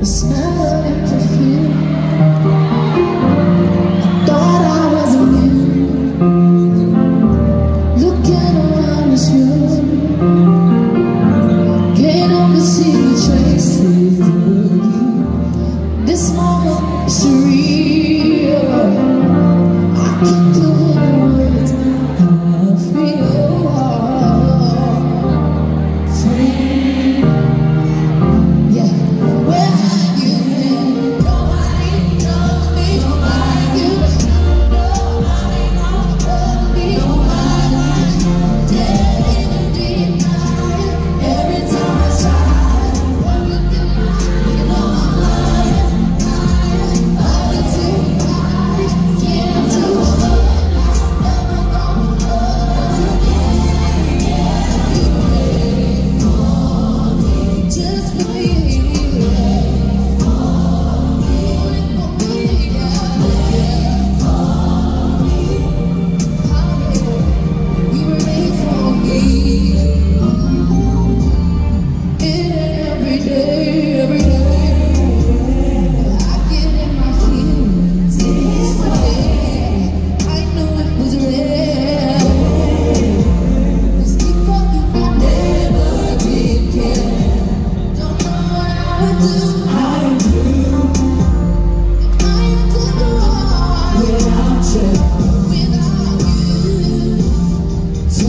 The smell of your perfume. I thought I was. Looking around can't the traces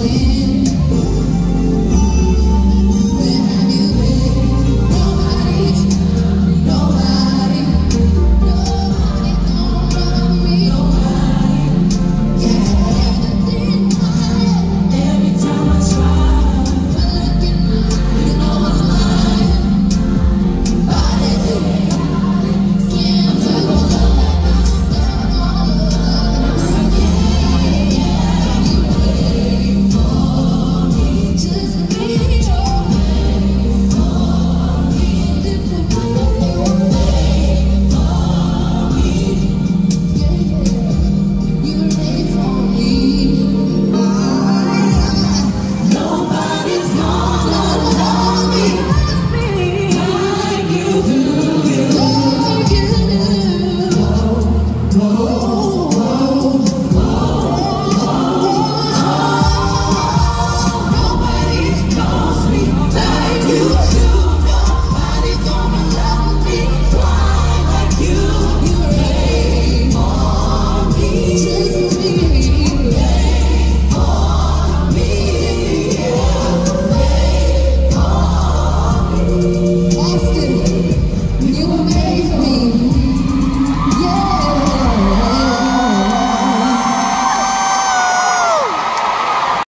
You.